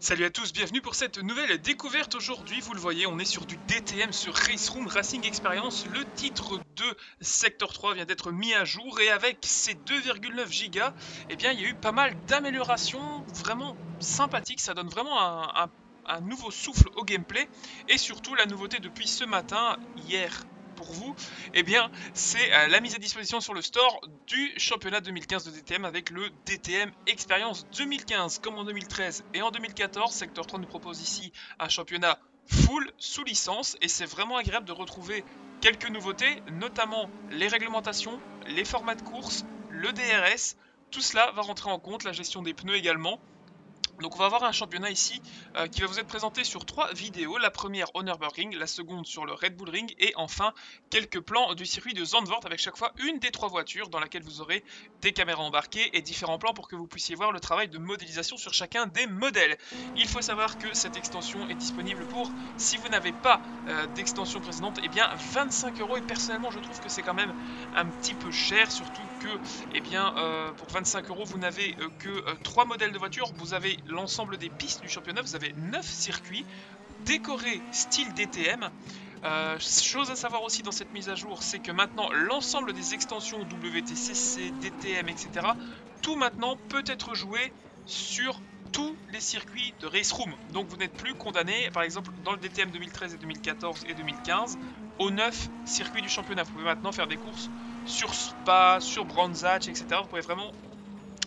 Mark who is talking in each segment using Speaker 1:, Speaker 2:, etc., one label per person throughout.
Speaker 1: Salut à tous, bienvenue pour cette nouvelle découverte. Aujourd'hui, vous le voyez, on est sur du DTM sur Race Room Racing Experience. Le titre de Sector 3 vient d'être mis à jour et avec ces 2,9 Go, eh bien, il y a eu pas mal d'améliorations vraiment sympathiques. Ça donne vraiment un nouveau souffle au gameplay et surtout la nouveauté depuis ce matin, hier pour vous, eh bien, c'est euh, la mise à disposition sur le store du championnat 2015 de DTM avec le DTM Experience 2015. Comme en 2013 et en 2014, Sector 3 nous propose ici un championnat full sous licence et c'est vraiment agréable de retrouver quelques nouveautés, notamment les réglementations, les formats de course, le DRS, tout cela va rentrer en compte, la gestion des pneus également. Donc on va avoir un championnat ici euh, qui va vous être présenté sur trois vidéos. La première au Nürburgring, la seconde sur le Red Bull Ring et enfin quelques plans du circuit de Zandvoort avec chaque fois une des trois voitures dans laquelle vous aurez des caméras embarquées et différents plans pour que vous puissiez voir le travail de modélisation sur chacun des modèles. Il faut savoir que cette extension est disponible pour, si vous n'avez pas euh, d'extension précédente, eh bien 25 euros et personnellement je trouve que c'est quand même un petit peu cher, surtout que eh bien, euh, pour 25 euros vous n'avez que trois modèles de voitures, vous avez l'ensemble des pistes du championnat. Vous avez 9 circuits décorés style DTM. Euh, chose à savoir aussi dans cette mise à jour, c'est que maintenant l'ensemble des extensions WTCC, DTM, etc., tout maintenant peut être joué sur tous les circuits de Race Room. Donc vous n'êtes plus condamné, par exemple dans le DTM 2013 et 2014 et 2015, aux 9 circuits du championnat. Vous pouvez maintenant faire des courses sur Spa, sur Brands etc. Vous pouvez vraiment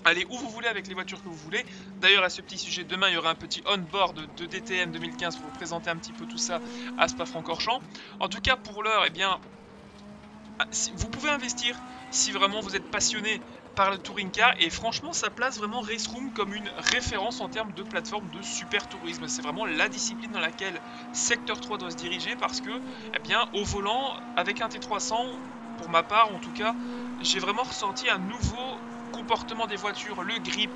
Speaker 1: Allez où vous voulez avec les voitures que vous voulez. D'ailleurs, à ce petit sujet, demain, il y aura un petit on-board de DTM 2015 pour vous présenter un petit peu tout ça à Spa-Francorchamps. En tout cas, pour l'heure, eh bien, ah, vous pouvez investir si vraiment vous êtes passionné par le touring car et franchement ça place vraiment Race Room comme une référence en termes de plateforme de super tourisme c'est vraiment la discipline dans laquelle Secteur 3 doit se diriger parce que eh bien au volant avec un T300 pour ma part en tout cas j'ai vraiment ressenti un nouveau comportement des voitures, le grip,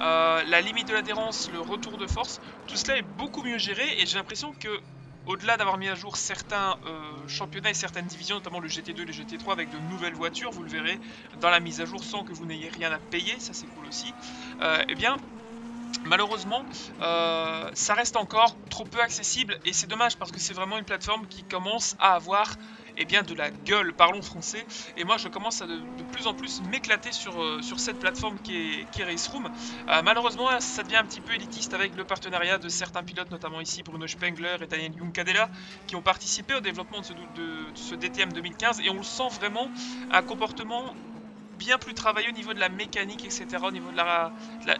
Speaker 1: euh, la limite de l'adhérence, le retour de force, tout cela est beaucoup mieux géré et j'ai l'impression que au-delà d'avoir mis à jour certains euh, championnats et certaines divisions, notamment le GT2 et le GT3 avec de nouvelles voitures, vous le verrez dans la mise à jour sans que vous n'ayez rien à payer, ça c'est cool aussi, euh, eh bien malheureusement ça reste encore trop peu accessible et c'est dommage parce que c'est vraiment une plateforme qui commence à avoir eh bien, de la gueule, parlons français. Et moi, je commence à de, plus en plus m'éclater sur, euh, sur cette plateforme qui est, qui Race Room. Euh, malheureusement, ça devient un petit peu élitiste avec le partenariat de certains pilotes, notamment ici Bruno Spengler et Daniel Juncadella, qui ont participé au développement de ce, DTM 2015. Et on le sent vraiment, un comportement bien plus travaillé au niveau de la mécanique, etc., au niveau de la,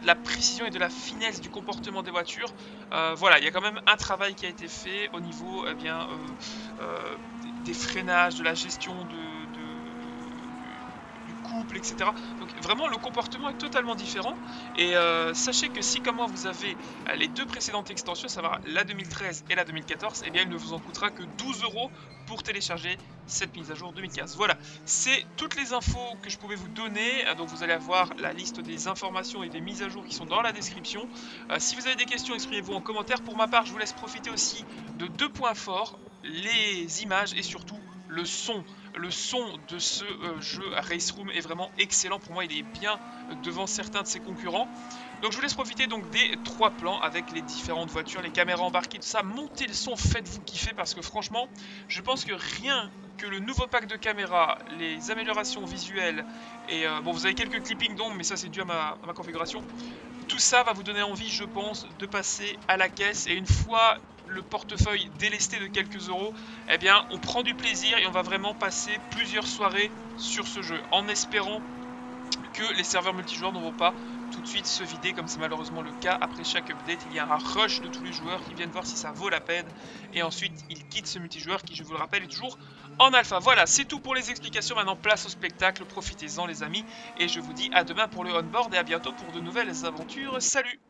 Speaker 1: la, précision et de la finesse du comportement des voitures. Euh, voilà, il y a quand même un travail qui a été fait au niveau eh bien, des freinages, de la gestion de, du couple, etc. Donc vraiment le comportement est totalement différent. Et euh, sachez que si comme moi vous avez euh, les deux précédentes extensions, savoir la 2013 et la 2014, et eh bien il ne vous en coûtera que 12 euros pour télécharger cette mise à jour 2015. Voilà, c'est toutes les infos que je pouvais vous donner. Euh, donc vous allez avoir la liste des informations et des mises à jour qui sont dans la description. si vous avez des questions, exprimez-vous en commentaire. Pour ma part, je vous laisse profiter aussi de deux points forts les images et surtout le son. Le son de ce euh, jeu Race Room est vraiment excellent. Pour moi, il est bien devant certains de ses concurrents. Donc je vous laisse profiter donc des trois plans avec les différentes voitures, les caméras embarquées, tout ça. Montez le son, faites-vous kiffer parce que franchement, je pense que rien que le nouveau pack de caméras, les améliorations visuelles et euh, bon, vous avez quelques clippings d'ombre, mais ça c'est dû à ma, à ma configuration. Tout ça va vous donner envie, je pense, de passer à la caisse. Et une fois le portefeuille délesté de quelques euros, eh bien on prend du plaisir et on va vraiment passer plusieurs soirées sur ce jeu en espérant que les serveurs multijoueurs ne vont pas tout de suite se vider comme c'est malheureusement le cas. Après chaque update, il y a un rush de tous les joueurs qui viennent voir si ça vaut la peine et ensuite ils quittent ce multijoueur qui, je vous le rappelle, est toujours en alpha. Voilà, c'est tout pour les explications. Maintenant, place au spectacle. Profitez-en les amis et je vous dis à demain pour le on-board et à bientôt pour de nouvelles aventures. Salut